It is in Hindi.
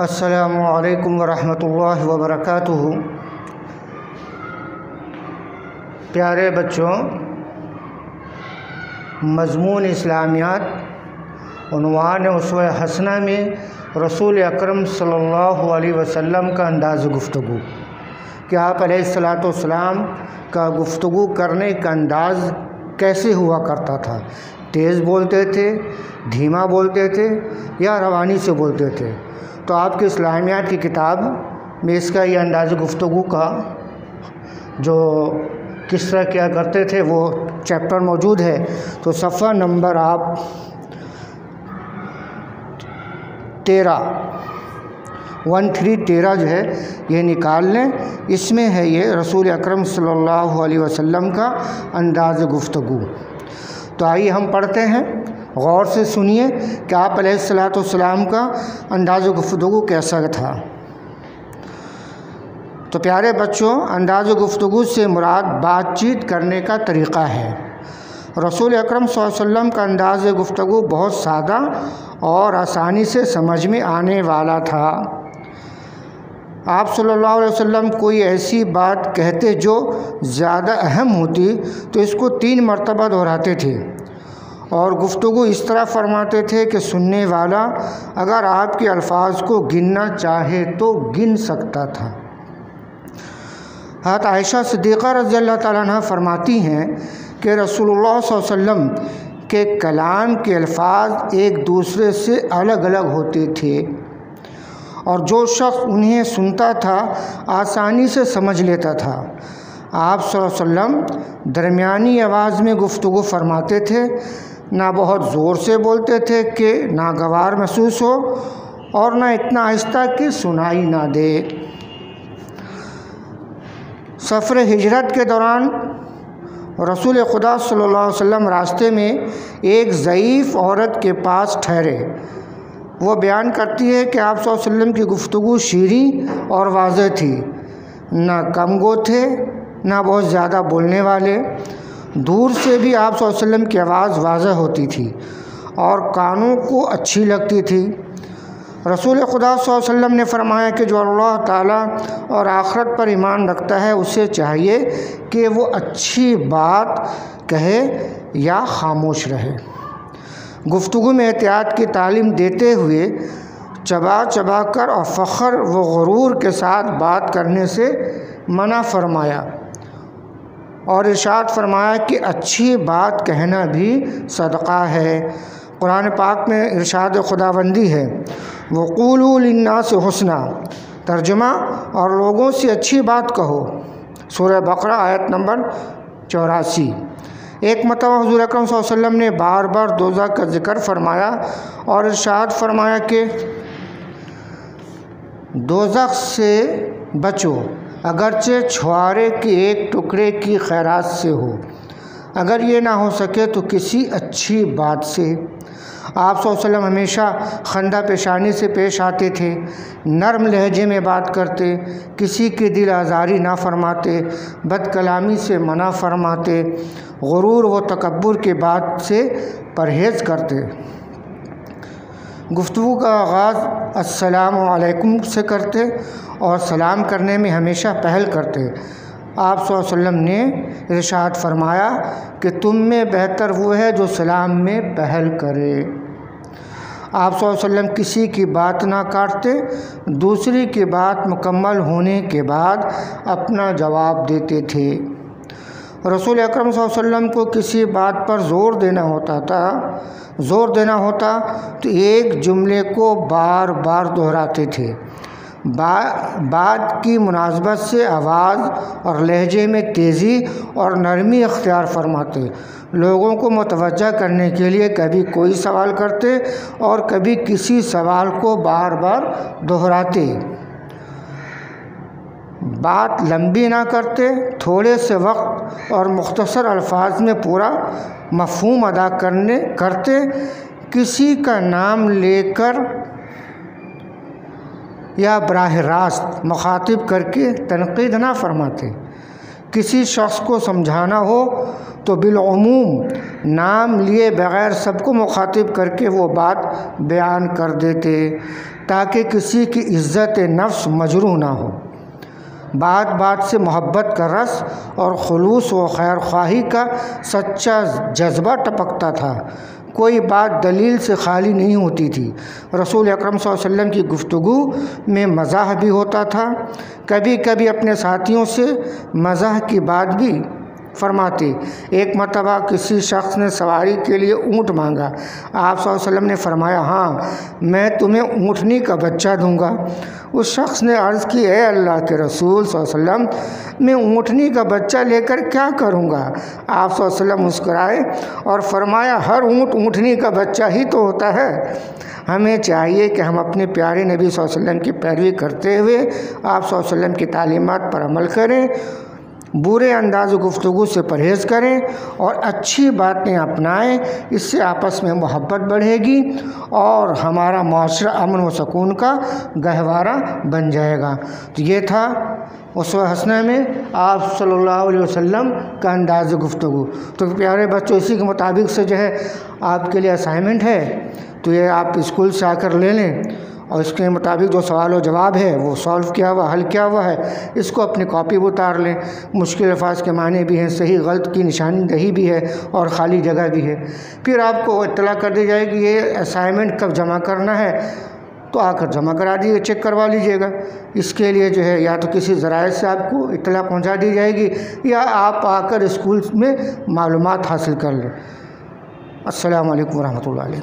असलकम वरहमतुल्लाहि वबरकातुहू प्यारे बच्चों, मजमून इस्लामियात, उनवान उसव हसना में रसूल अकरम सल्लल्लाहु अलैहि वसल्लम का अंदाज़ गुफ्तु कि आप सलाम का गुफ्तु करने का अंदाज़ कैसे हुआ करता था? तेज़ बोलते थे, धीमा बोलते थे या रवानी से बोलते थे? तो आपकी इस्लामियात की किताब में इसका ये अंदाज़ गुफ्तु का जो किस तरह क्या करते थे वो चैप्टर मौजूद है। तो सफ़ा नंबर आप तेरह, वन थ्री तेरह जो है ये निकाल लें। इसमें है ये रसूल अकरम सल्लल्लाहु अलैहि वसल्लम का अंदाज़ गुफ्तु तो आइए हम पढ़ते हैं। गौर से सुनिए कि आप सलाम का अंदाज़ गुफ्तु कैसा था। तो प्यारे बच्चों, अंदाज गुफ्तु से मुराद बातचीत करने का तरीक़ा है। रसूल अकरम वसल्लम का अंदाज गुफ्तु बहुत सादा और आसानी से समझ में आने वाला था। आप सल्लल्लाहु अलैहि वसल्लम कोई ऐसी बात कहते जो ज़्यादा अहम होती तो इसको तीन मरतबा दोहराते थे। और गुफ्तु इस तरह फरमाते थे कि सुनने वाला अगर आपके अल्फाज को गिनना चाहे तो गिन सकता था। हत आयशा सिद्दीक़ा रज़ी अल्लाह फरमाती हैं कि रसूलुल्लाह वसल्लम के कलाम के अल्फाज एक दूसरे से अलग अलग होते थे और जो शख्स उन्हें सुनता था, आसानी से समझ लेता था। आप वसल्लम दरमियानी आवाज़ में गुफ्तु फरमाते थे ना बहुत ज़ोर से बोलते थे कि ना गवार महसूस हो और ना इतना आहिस्ता कि सुनाई ना दे। सफ़र हिजरत के दौरान रसूल खुदा सल्लल्लाहु अलैहि वसल्लम रास्ते में एक ज़यीफ़ औरत के पास ठहरे। वो बयान करती है कि आप वसल्लम की गुफ्तु शीरी और वाज थी। ना कम गो थे ना बहुत ज़्यादा बोलने वाले दूर से भी आप वसल्लम की आवाज़ वाज होती थी और कानों को अच्छी लगती थी। रसूल खुदा वसल्लम ने फरमाया कि जो अल्लाह ताला और आखरत पर ईमान रखता है, उसे चाहिए कि वो अच्छी बात कहे या खामोश रहे। गुफ्तु में एहतियात की तालीम देते हुए चबा चबा कर और फ़ख्र व गरूर के साथ बात करने से मना फरमाया। और इशात फरमाया कि अच्छी बात कहना भी सदक़ा है। कुरान पाक में इरशाद खुदाबंदी है। वक़ूलन्ना से हसना, तर्जमा, और लोगों से अच्छी बात कहो। सूर्य बकरा आयत नंबर चौरासी। एक मतवा हजूर अकरम वसल्लम ने बार बार दोजा का ज़िक्र फरमाया और इरशाद फरमाया कि दोजख से बचो। अगरचे छुआरे के एक टुकड़े की खैरात से हो। अगर ये ना हो सके तो किसी अच्छी बात से। आप वसल्लम हमेशा खंदा पेशानी से पेश आते थे, नरम लहजे में बात करते, किसी की दिल आज़ारी ना फरमाते, बदकलामी से मना फरमाते, गुरूर व तकबर के बात से परहेज़ करते। गुफ्तु का आगाज़ असलकुम से करते और सलाम करने में हमेशा पहल करते। आप वसल्लम ने इरशाद फरमाया कि तुम में बेहतर वो है जो सलाम में पहल करे। आप वसल्लम किसी की बात ना काटते, दूसरी की बात मुकम्मल होने के बाद अपना जवाब देते थे। रसूल अकरम वसल्लम को किसी बात पर ज़ोर देना होता था ज़ोर देना होता तो एक जुमले को बार बार दोहराते थे। बा, बात की मुनासबत से आवाज़ और लहजे में तेज़ी और नरमी अख्तियार फरमाते। लोगों को मुतवजह करने के लिए कभी कोई सवाल करते और कभी किसी सवाल को बार बार दोहराते। बात लंबी ना करते, थोड़े से वक्त और मुख्तसर अल्फाज में पूरा मफहूम अदा करने, करते, किसी का नाम लेकर या बराह रास्त मुखातिब करके तनकीद ना फरमाते। किसी शख्स को समझाना हो तो बिलूम नाम लिए बग़ैर सबको मुखातिब करके वो बात बयान कर देते, ताकि किसी की इज़्ज़त नफ्स मजरू ना हो। बात बात से मोहब्बत का रस और खलूस व खैर ख्वाही का सच्चा जज्बा टपकता था। कोई बात दलील से खाली नहीं होती थी। रसूल अकरम वसल्लम की गुफ्तु में मज़ाह भी होता था। कभी कभी अपने साथियों से मज़ाह की बात भी फरमाते, एक मरतबा किसी शख्स ने सवारी के लिए ऊँट मांगा। आप वसल्लम ने फरमाया हाँ मैं तुम्हें ऊँटनी का बच्चा दूँगा। उस शख्स ने अर्ज़ की है अल्लाह के रसूल वसल्लम, मैं ऊँटनी का बच्चा लेकर क्या करूँगा? आप वसल्लम मुस्कराए और फरमाया, हर ऊँट ऊँटनी का बच्चा ही तो होता है। हमें चाहिए कि हम अपने प्यारे नबी वसल्लम की पैरवी करते हुए आप की तालीमत पर अमल करें। बुरे अंदाज गुफ्तु से परहेज़ करें और अच्छी बातें अपनाएँ, इससे आपस में मोहब्बत बढ़ेगी और हमारा माशरा अमन व सकून का गहवारा बन जाएगा। तो ये था उस हंसने में आप सल्लल्लाहु अलैहि वसल्लम का अंदाज गुफ्तु तो प्यारे बच्चों, इसी के मुताबिक से जो है आपके लिए असाइनमेंट है तो ये आप स्कूल से आकर ले लें। और इसके मुताबिक जो सवाल और जवाब है, वो सॉल्व किया हुआ, हल किया हुआ है। इसको अपनी कॉपी पर उतार लें। मुश्किल अल्फाज के माने भी हैं, सही, गलत की निशानदही भी है और ख़ाली जगह भी है। फिर आपको इतला कर दी जाएगी, ये असाइनमेंट कब जमा करना है? तो आकर जमा करा दीजिए चेक करवा लीजिएगा। इसके लिए जो है, या तो किसी ज़राए से आपको इतला पहुँचा दी जाएगी, या आप आकर स्कूल में मालूम हासिल कर लें। असलकम वरहमल